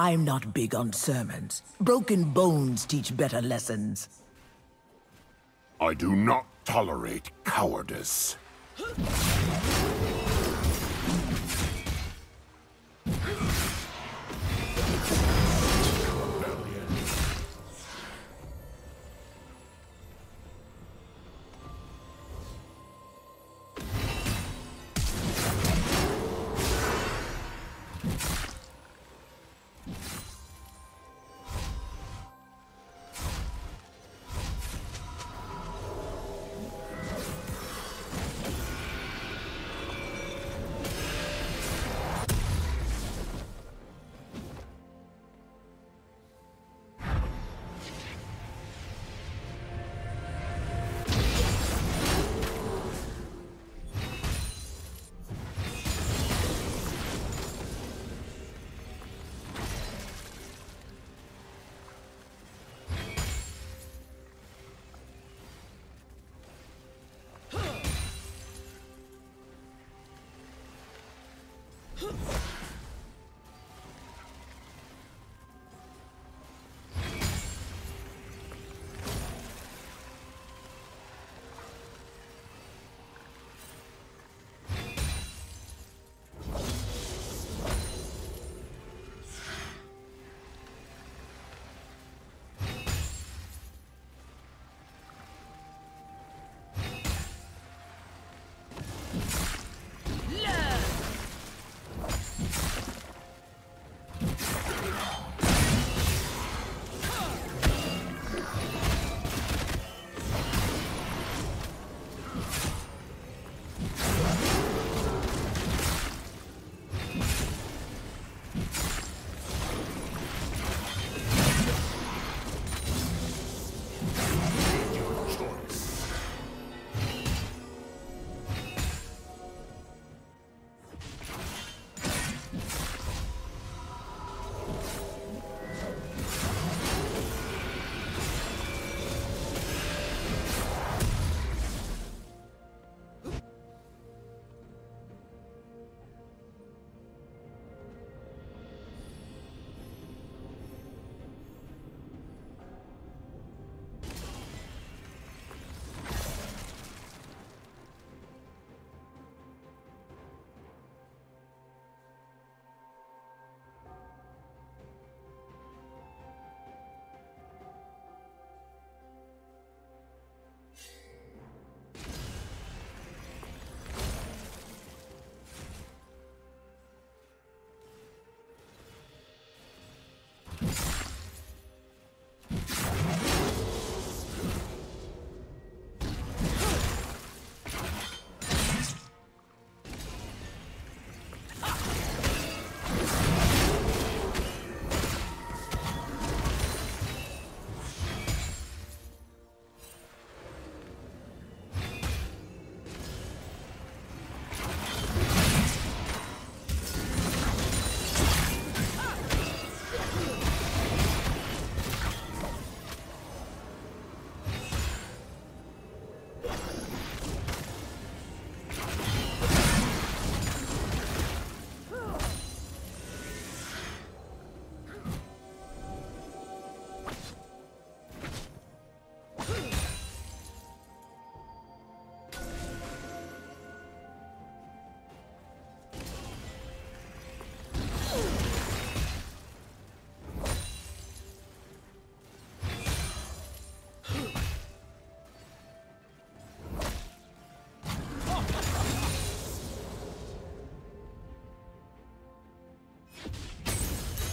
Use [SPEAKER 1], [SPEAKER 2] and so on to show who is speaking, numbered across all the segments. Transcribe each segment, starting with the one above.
[SPEAKER 1] I'm not big on sermons. Broken bones teach better lessons.
[SPEAKER 2] I do not tolerate cowardice.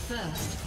[SPEAKER 3] First.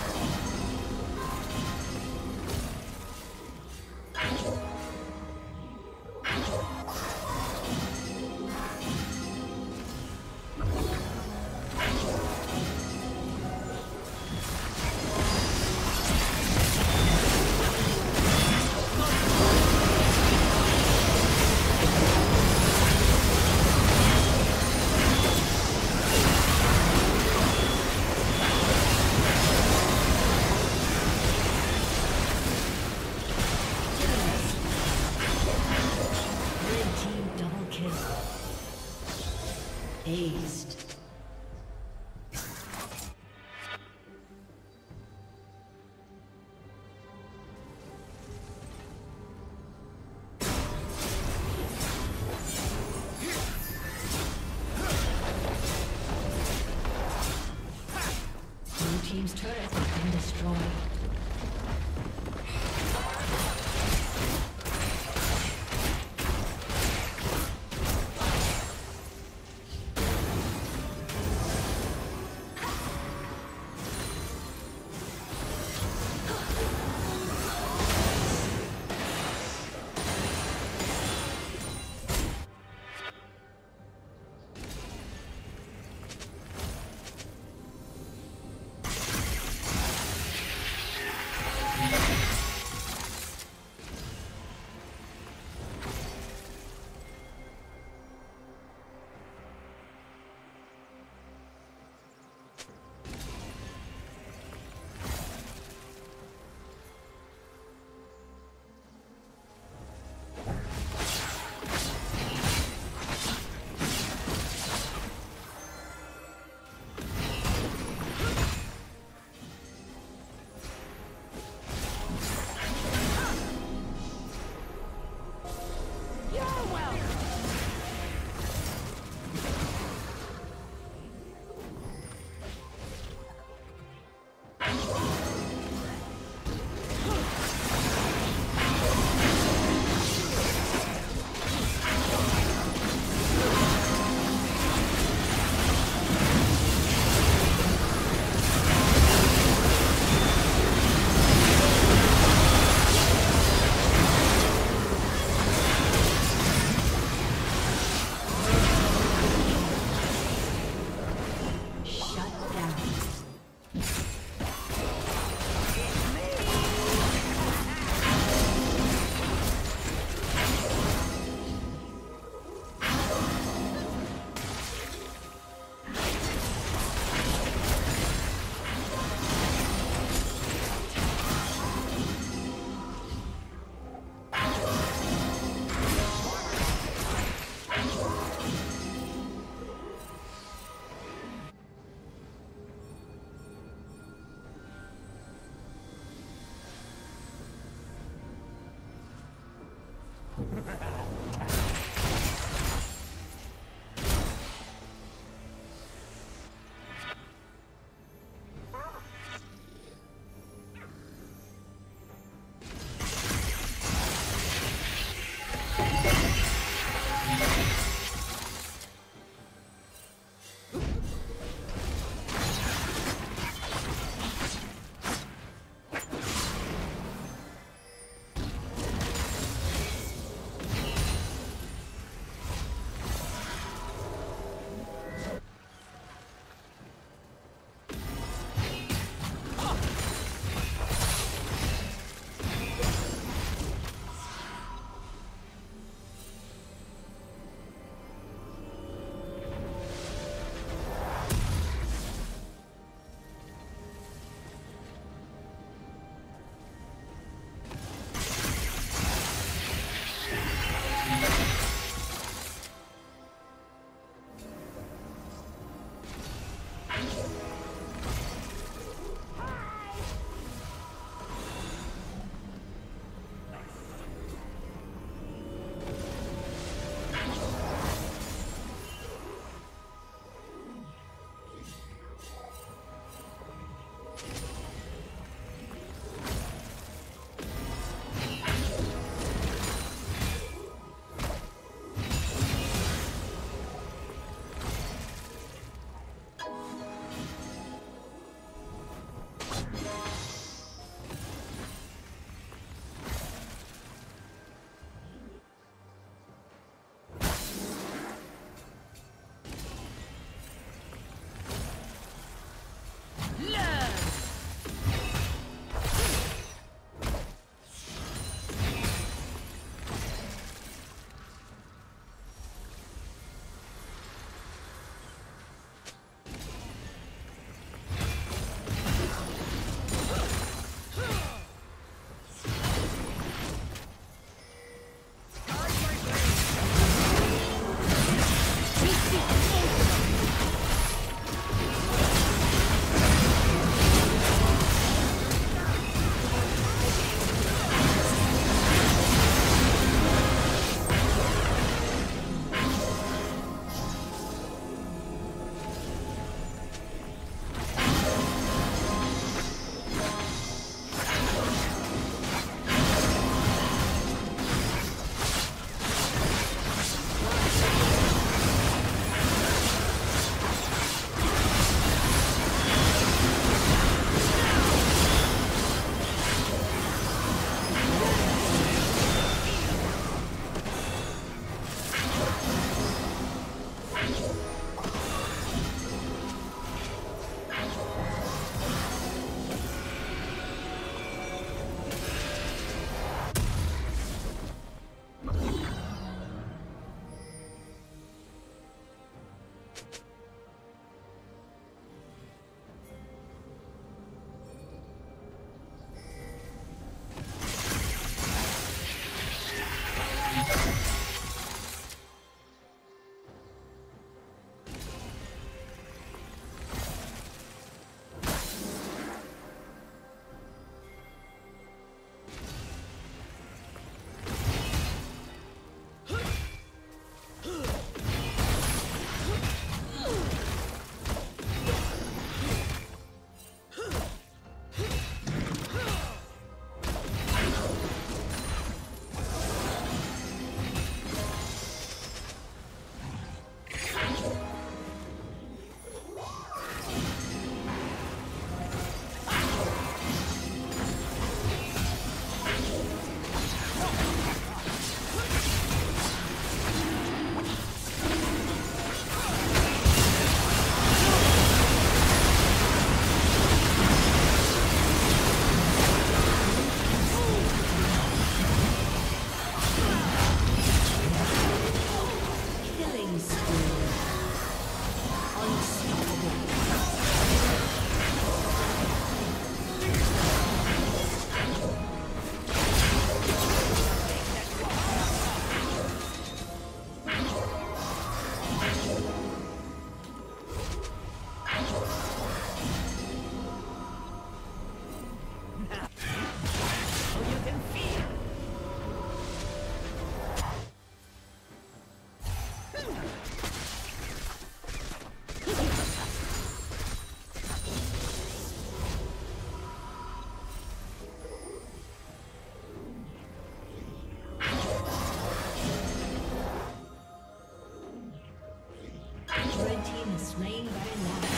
[SPEAKER 3] team is slain by lion.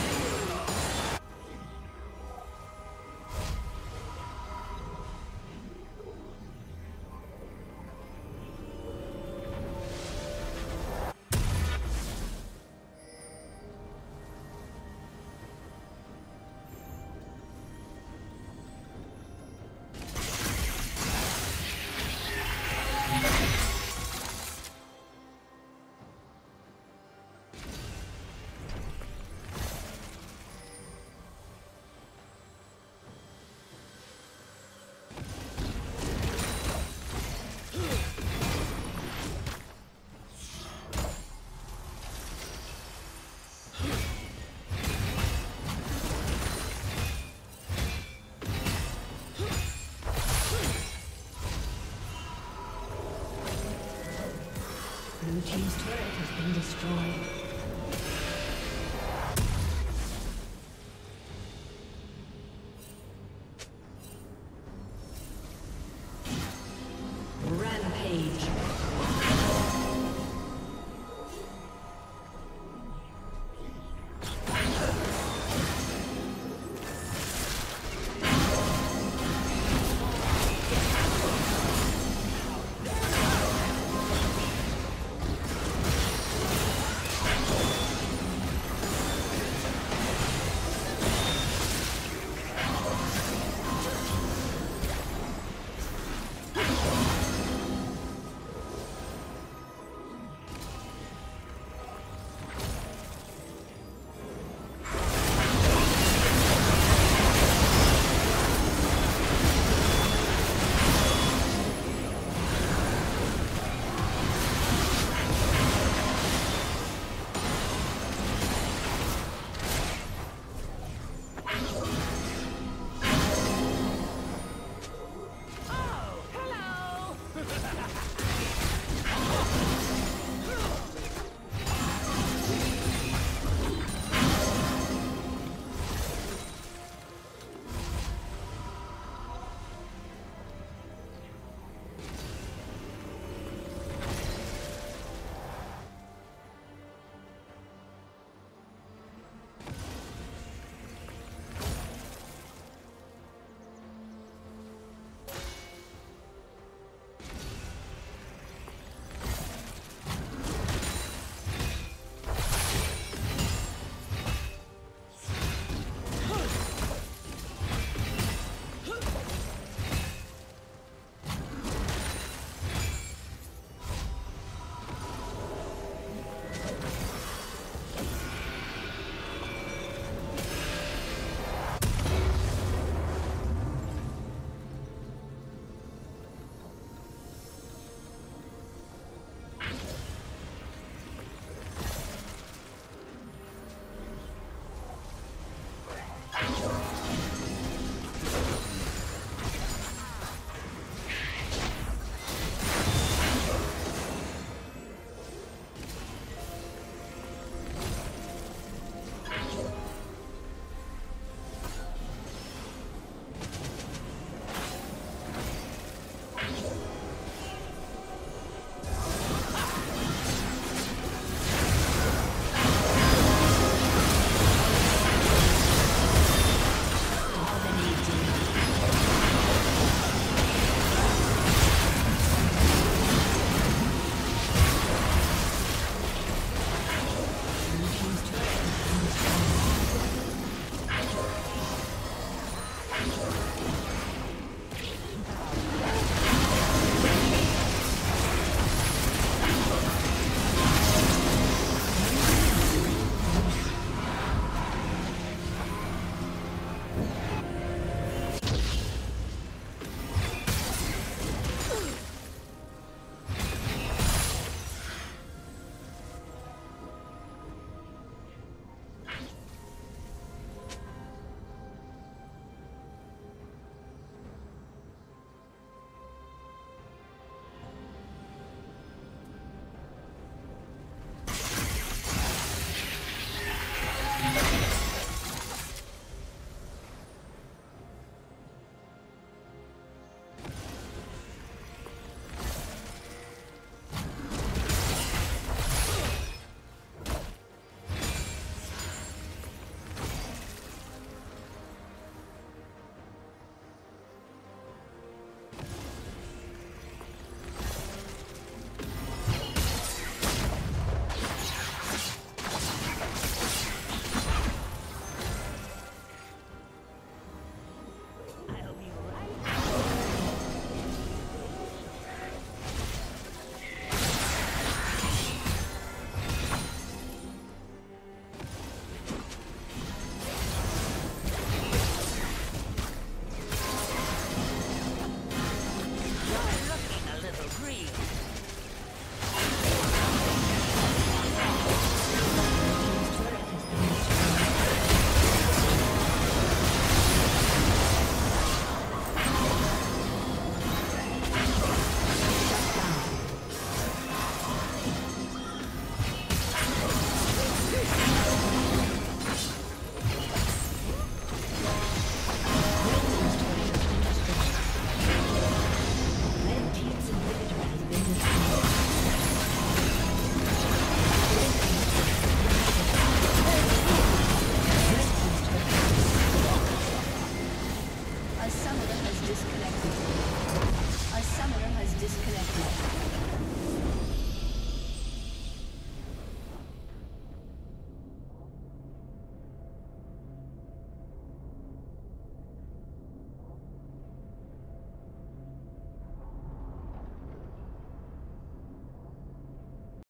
[SPEAKER 3] Destroyed.